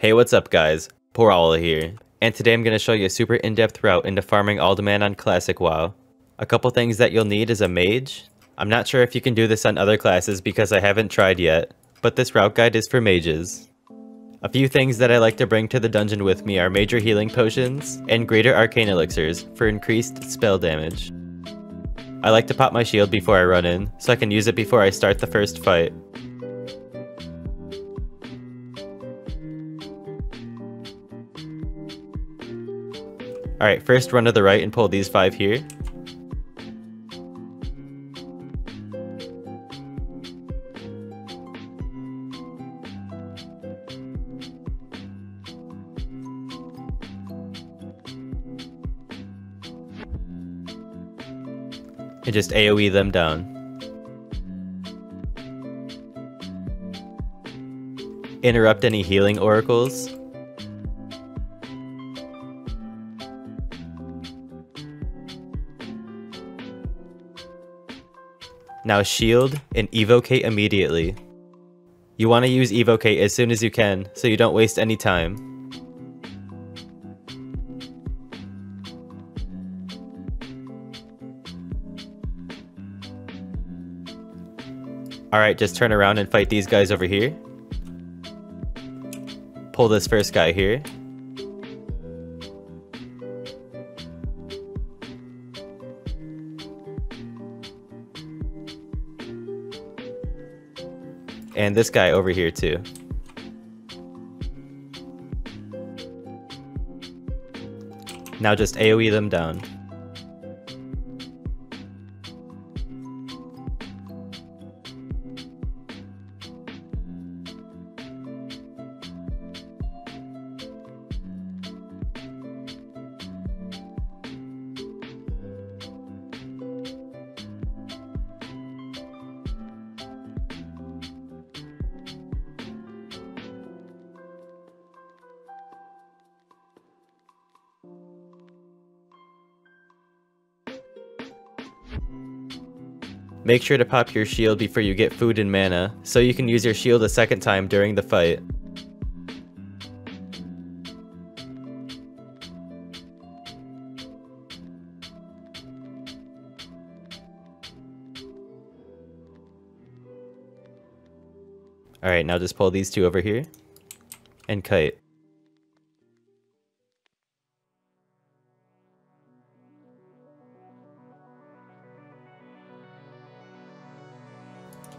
Hey, what's up guys? Owl here, and today I'm going to show you a super in-depth route into farming Uldaman on Classic WoW. A couple things that you'll need is a mage. I'm not sure if you can do this on other classes because I haven't tried yet, but this route guide is for mages. A few things that I like to bring to the dungeon with me are major healing potions and greater arcane elixirs for increased spell damage. I like to pop my shield before I run in, so I can use it before I start the first fight. Alright, first run to the right and pull these five here. And just AoE them down. Interrupt any healing oracles. Now shield and evocate immediately. You want to use evocate as soon as you can, so you don't waste any time. Alright, just turn around and fight these guys over here. Pull this first guy here. And this guy over here too. Now just AoE them down. Make sure to pop your shield before you get food and mana, so you can use your shield a second time during the fight. Alright, now just pull these two over here. And kite.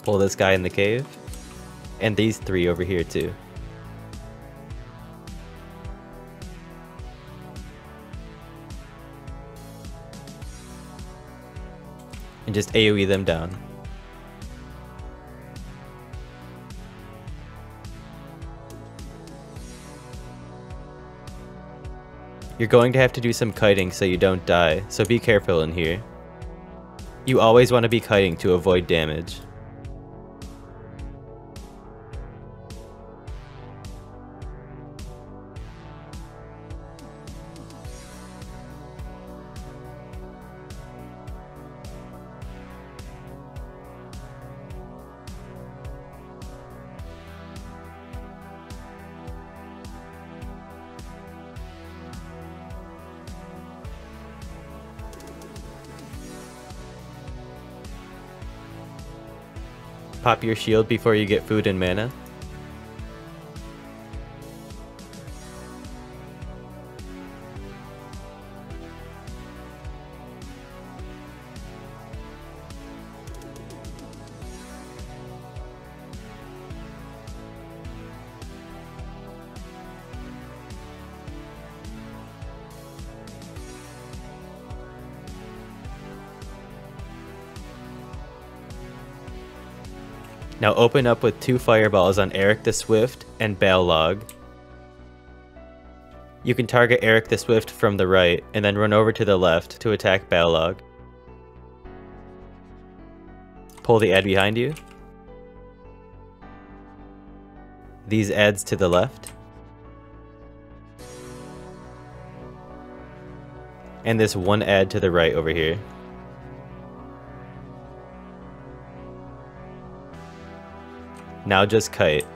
Pull this guy in the cave. And these three over here too. And just AoE them down. You're going to have to do some kiting so you don't die, so be careful in here. You always want to be kiting to avoid damage. Pop your shield before you get food and mana. Now open up with two fireballs on Eric the Swift and Baelog. You can target Eric the Swift from the right, and then run over to the left to attack Baelog. Pull the ad behind you. These ads to the left. And this one ad to the right over here. Now just kite.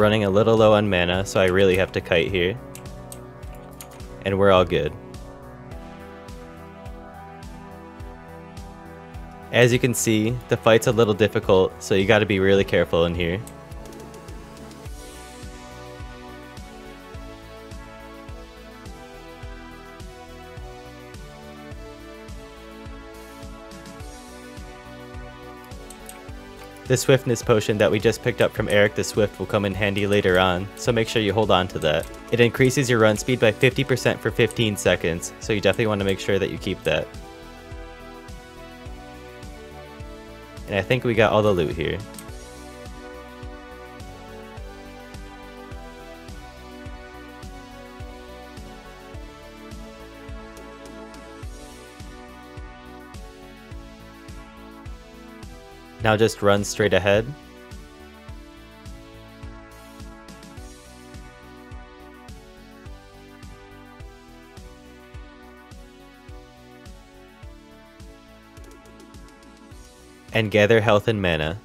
Running a little low on mana, so I really have to kite here. And we're all good. As you can see, the fight's a little difficult, so you gotta be really careful in here. The swiftness potion that we just picked up from Eric the Swift will come in handy later on, so make sure you hold on to that. It increases your run speed by 50% for 15 seconds, so you definitely want to make sure that you keep that. And I think we got all the loot here. Now just run straight ahead. And gather health and mana.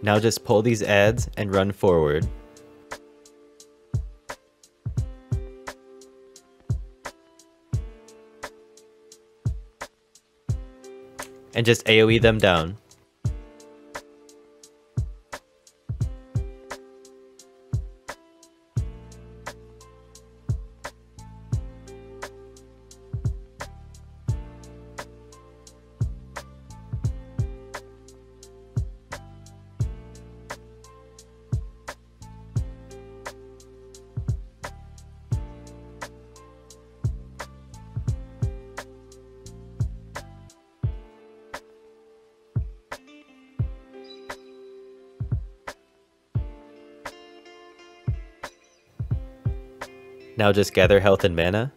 Now just pull these ads and run forward. And just AoE them down. Now just gather health and mana.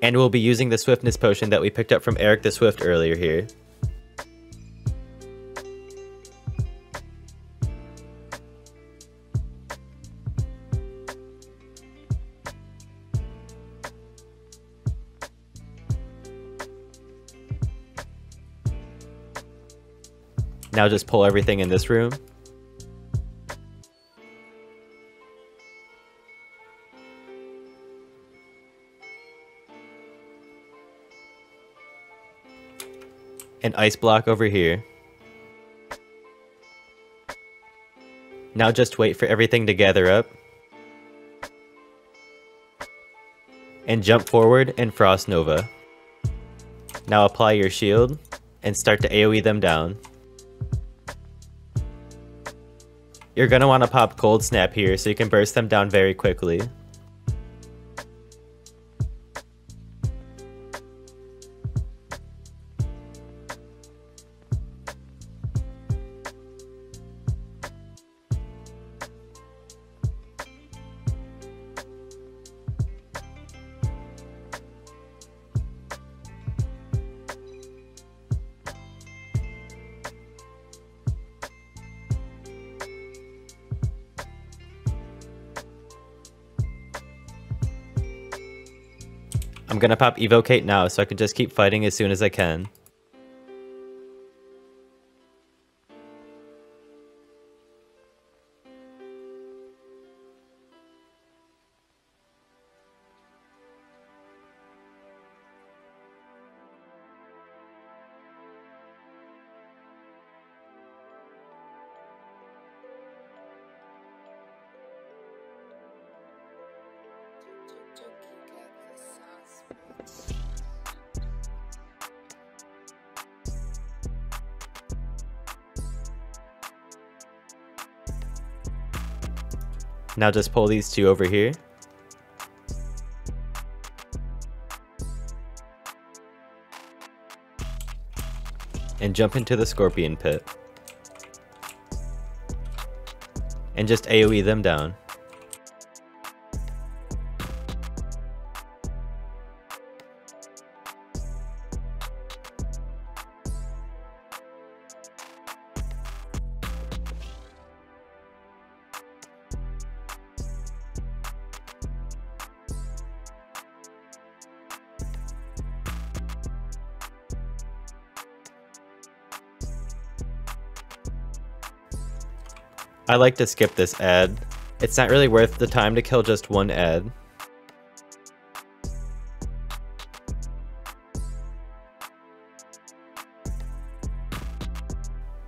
And we'll be using the swiftness potion that we picked up from Eric the Swift earlier here. Now just pull everything in this room. An ice block over here. Now just wait for everything to gather up. And jump forward and Frost Nova. Now apply your shield and start to AoE them down. You're going to want to pop Cold Snap here so you can burst them down very quickly. I'm gonna pop Evocate now so I can just keep fighting as soon as I can. Now just pull these two over here. And jump into the scorpion pit. And just AoE them down. Like to skip this ad. It's not really worth the time to kill just one ad.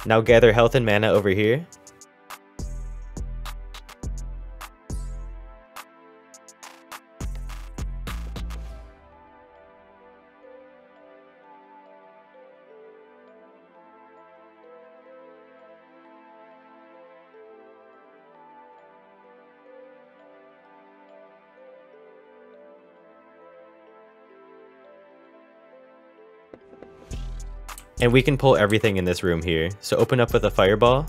Now gather health and mana over here. And we can pull everything in this room here. So open up with a fireball.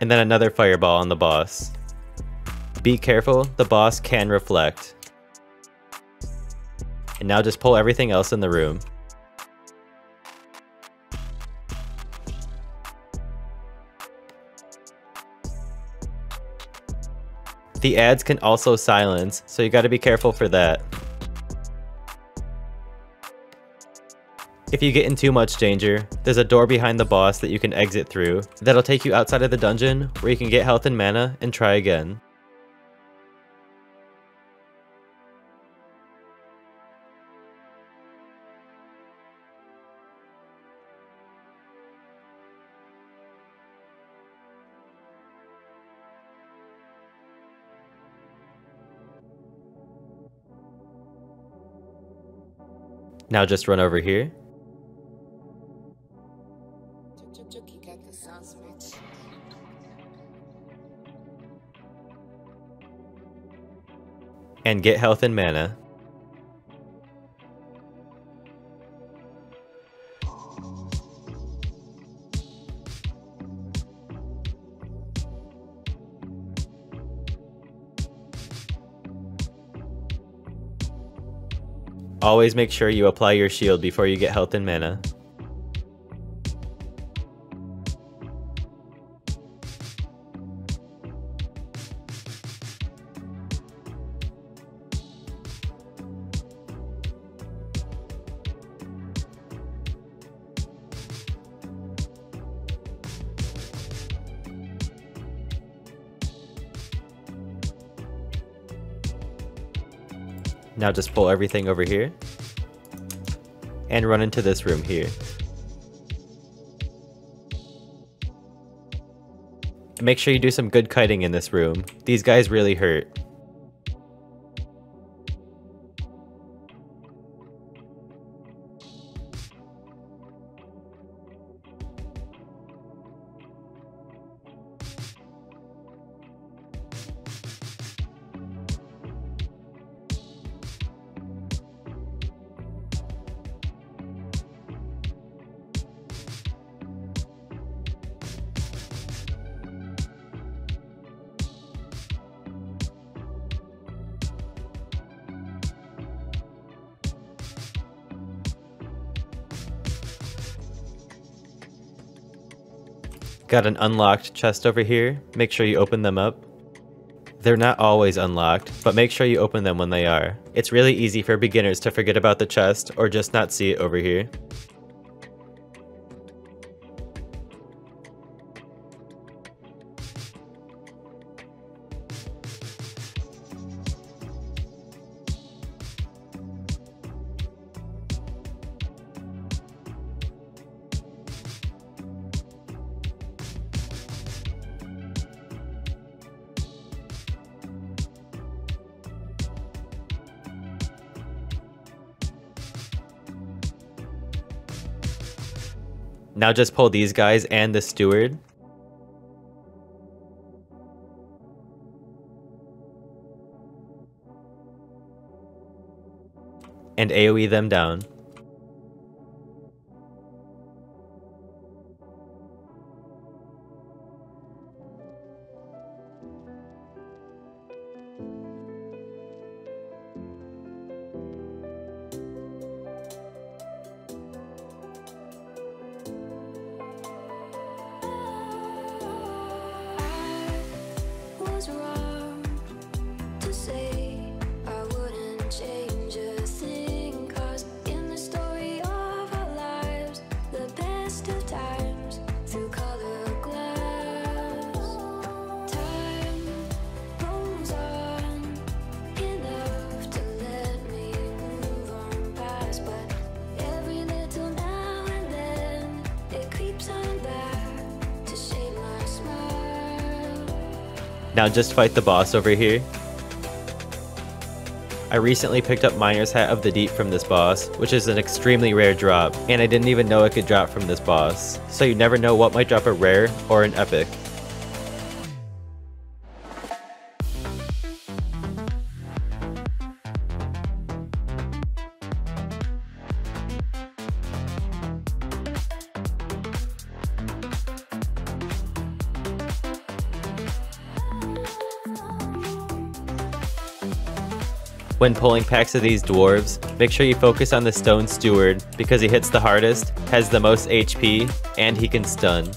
And then another fireball on the boss. Be careful, the boss can reflect. And now just pull everything else in the room. The ads can also silence, so you gotta be careful for that. If you get in too much danger, there's a door behind the boss that you can exit through that'll take you outside of the dungeon where you can get health and mana and try again. Now just run over here and get health and mana. Always make sure you apply your shield before you get health and mana. Now just pull everything over here and run into this room here. make sure you do some good kiting in this room. These guys really hurt. Got an unlocked chest over here. Make sure you open them up. They're not always unlocked, but make sure you open them when they are. It's really easy for beginners to forget about the chest or just not see it over here. Now just pull these guys and the steward. And AoE them down. Now just fight the boss over here. I recently picked up Miner's Hat of the Deep from this boss, which is an extremely rare drop, and I didn't even know it could drop from this boss, so you never know what might drop a rare or an epic. When pulling packs of these dwarves, make sure you focus on the Stone Steward because he hits the hardest, has the most HP, and he can stun.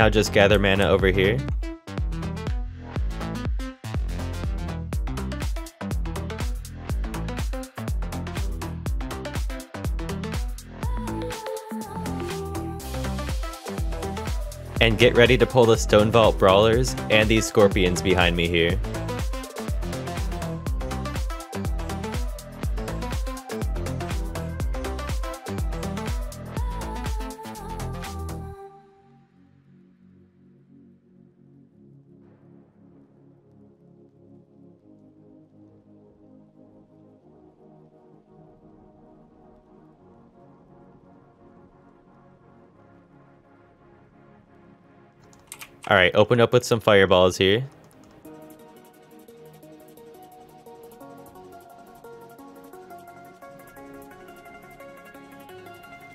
Now just gather mana over here. And get ready to pull the Stone Vault Brawlers and these Scorpions behind me here. Alright, open up with some fireballs here.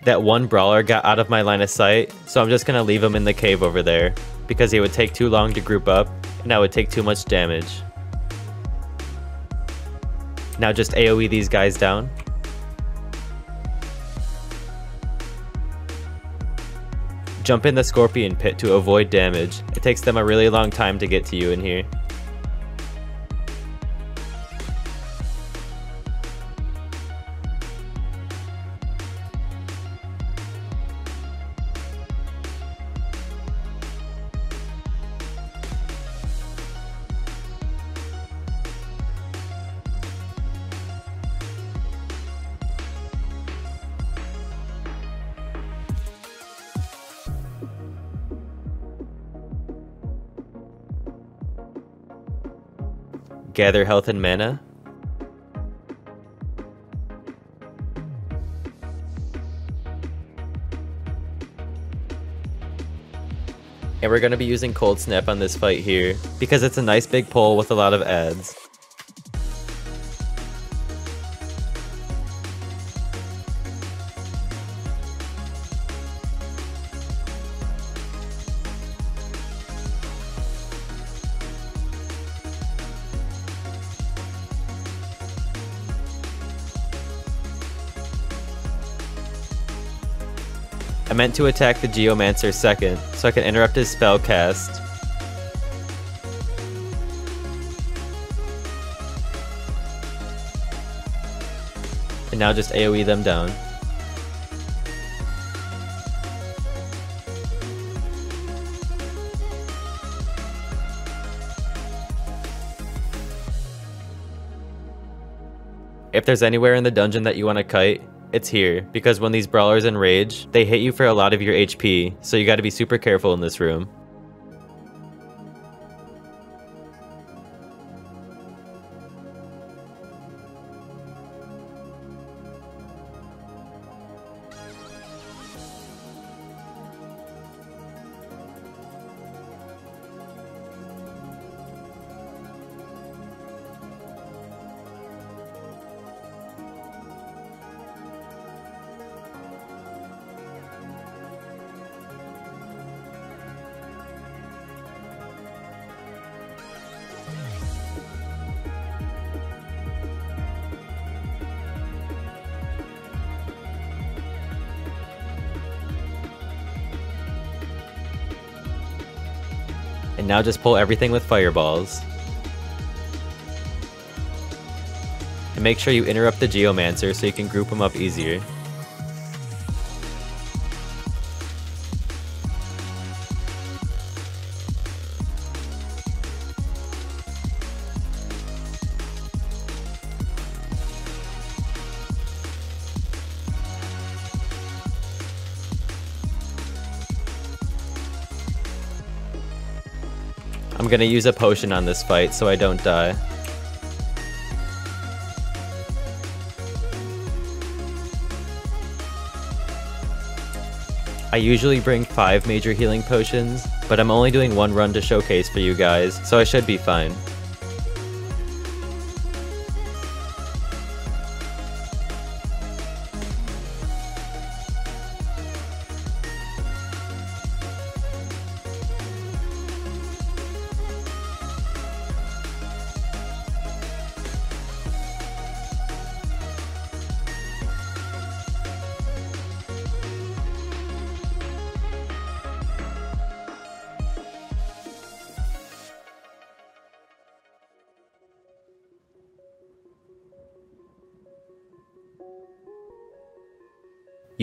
That one brawler got out of my line of sight, so I'm just gonna leave him in the cave over there, because he would take too long to group up, and I would take too much damage. Now just AoE these guys down. Jump in the scorpion pit to avoid damage. Takes them a really long time to get to you in here. Gather health and mana. And we're going to be using Cold Snap on this fight here, because it's a nice big pull with a lot of ads. I meant to attack the Geomancer second, so I can interrupt his spell cast. And now just AoE them down. If there's anywhere in the dungeon that you want to kite, it's here, because when these brawlers enrage, they hit you for a lot of your HP, so you gotta be super careful in this room. Now just pull everything with fireballs. And make sure you interrupt the Geomancer so you can group them up easier. I'm gonna use a potion on this fight so I don't die. I usually bring 5 major healing potions, but I'm only doing one run to showcase for you guys, so I should be fine.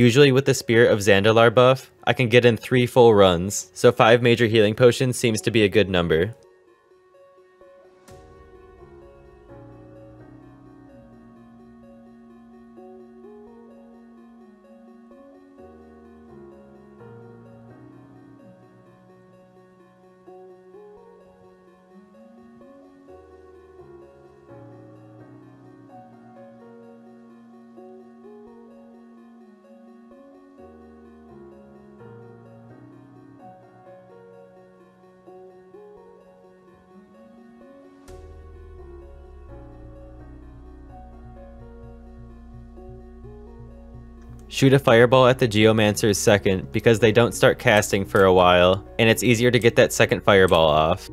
Usually with the Spirit of Zandalar buff, I can get in 3 full runs, so 5 major healing potions seems to be a good number. Shoot a fireball at the Geomancers second because they don't start casting for a while, and it's easier to get that second fireball off.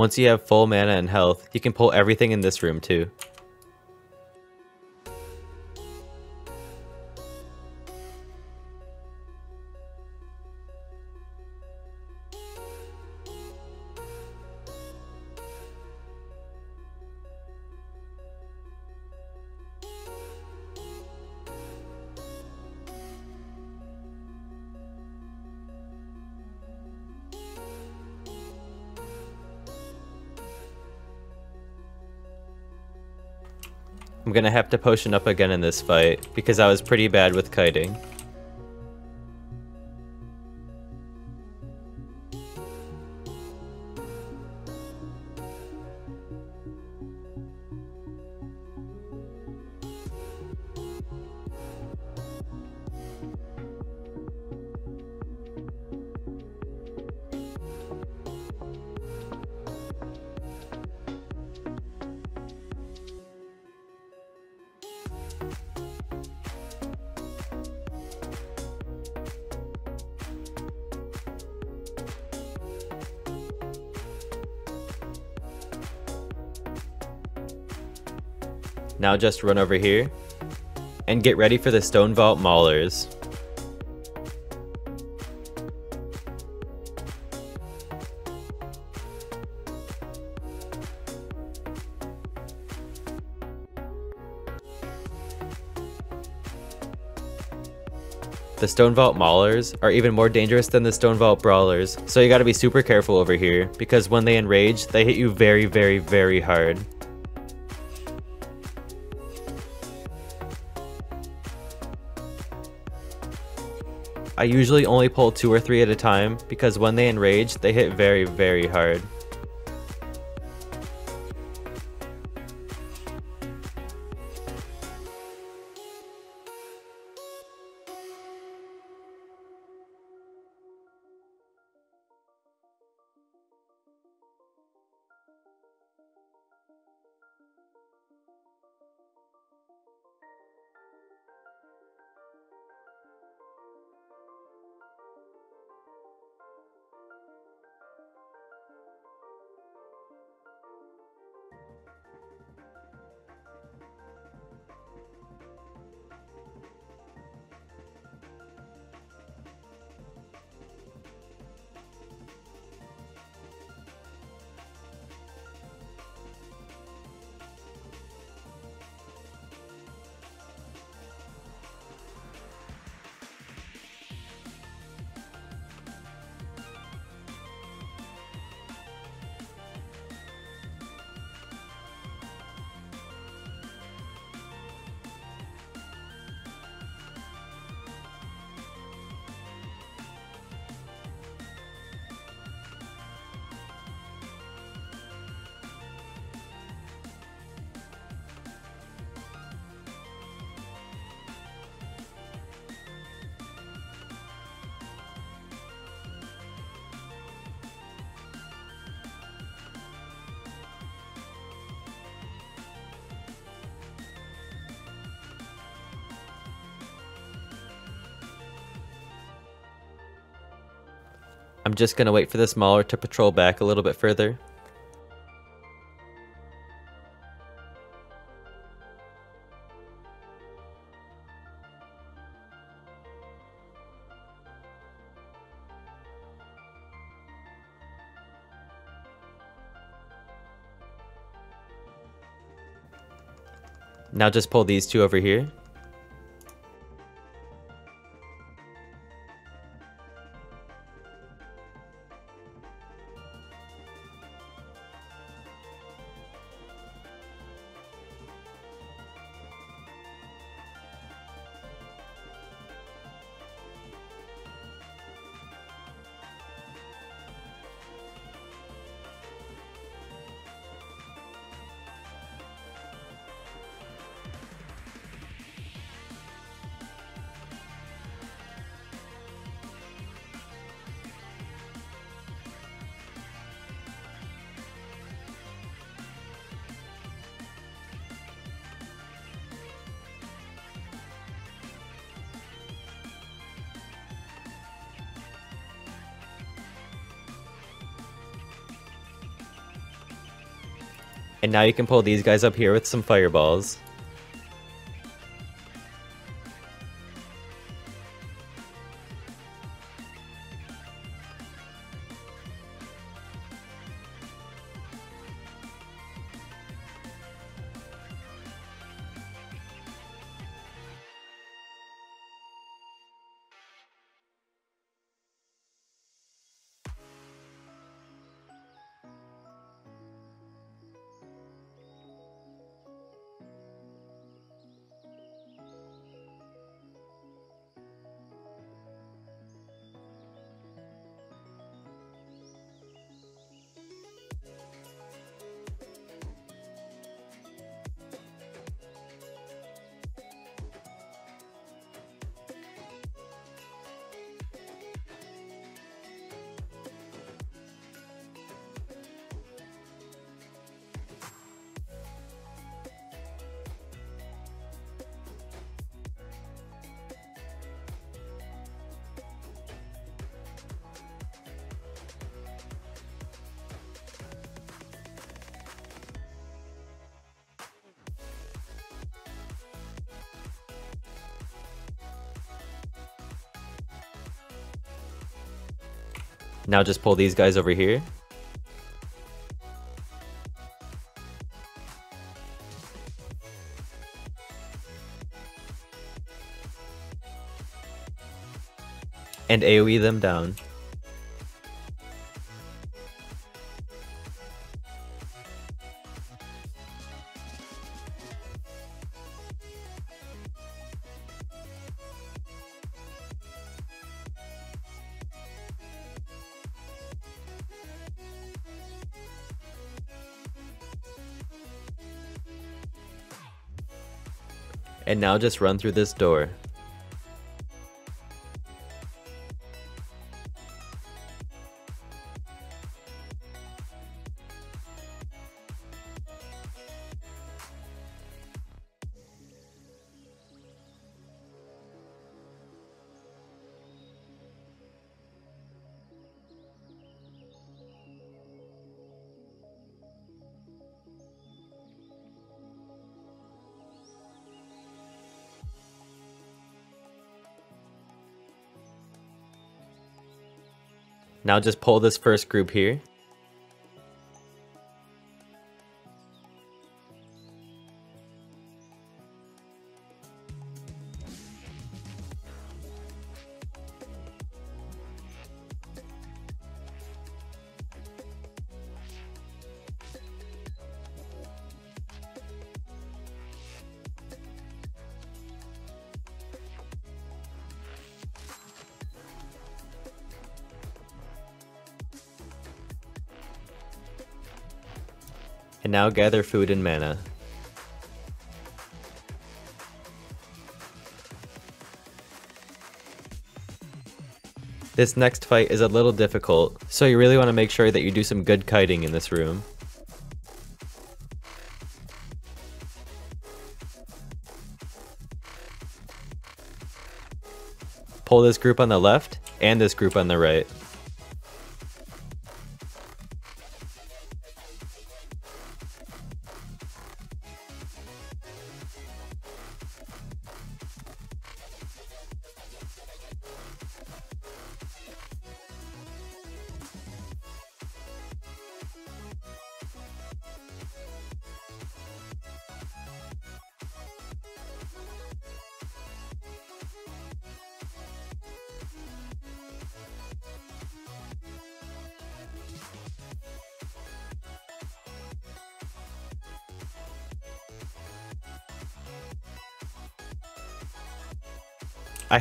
Once you have full mana and health, you can pull everything in this room too. I'm gonna have to potion up again in this fight, because I was pretty bad with kiting. Now just run over here and get ready for the Stone Vault Maulers. The Stone Vault Maulers are even more dangerous than the Stone Vault Brawlers, so you gotta be super careful over here, because when they enrage, they hit you very very very hard. I usually only pull two or three at a time because when they enrage, they hit very, very hard. I'm just gonna wait for this Mauler to patrol back a little bit further. Now just pull these two over here. And now you can pull these guys up here with some fireballs. Now just pull these guys over here. And AoE them down. Now just run through this door. Now just pull this first group here. And now gather food and mana. This next fight is a little difficult, so you really want to make sure that you do some good kiting in this room. Pull this group on the left, and this group on the right.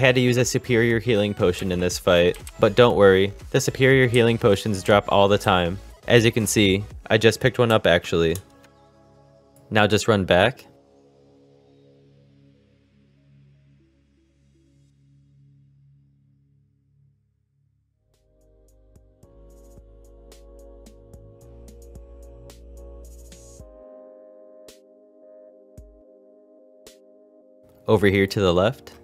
Had to use a superior healing potion in this fight, but don't worry, the superior healing potions drop all the time. As you can see, I just picked one up actually. Now just run back. Over here to the left.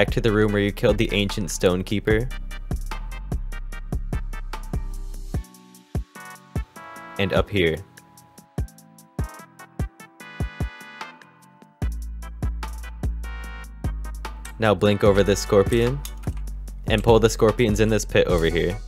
Back to the room where you killed the ancient stonekeeper. And up here. Now blink over this scorpion, and pull the scorpions in this pit over here.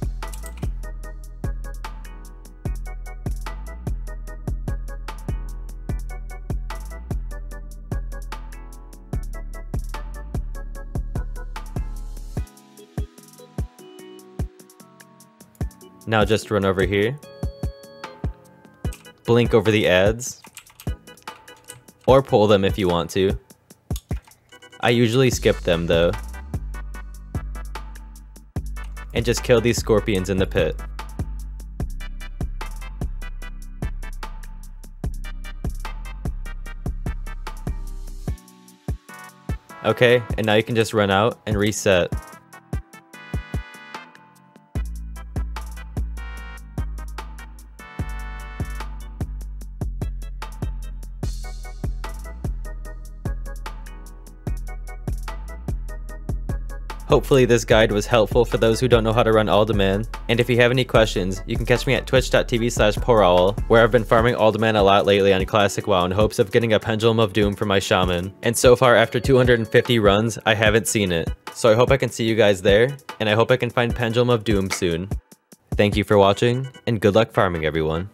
Now just run over here. Blink over the adds. Or pull them if you want to. I usually skip them though. And just kill these scorpions in the pit. Okay, and now you can just run out and reset. Hopefully this guide was helpful for those who don't know how to run Uldaman, and if you have any questions, you can catch me at twitch.tv slash Porowl, where I've been farming Uldaman a lot lately on Classic WoW in hopes of getting a Pendulum of Doom for my Shaman. And so far after 250 runs, I haven't seen it. So I hope I can see you guys there, and I hope I can find Pendulum of Doom soon. Thank you for watching, and good luck farming everyone.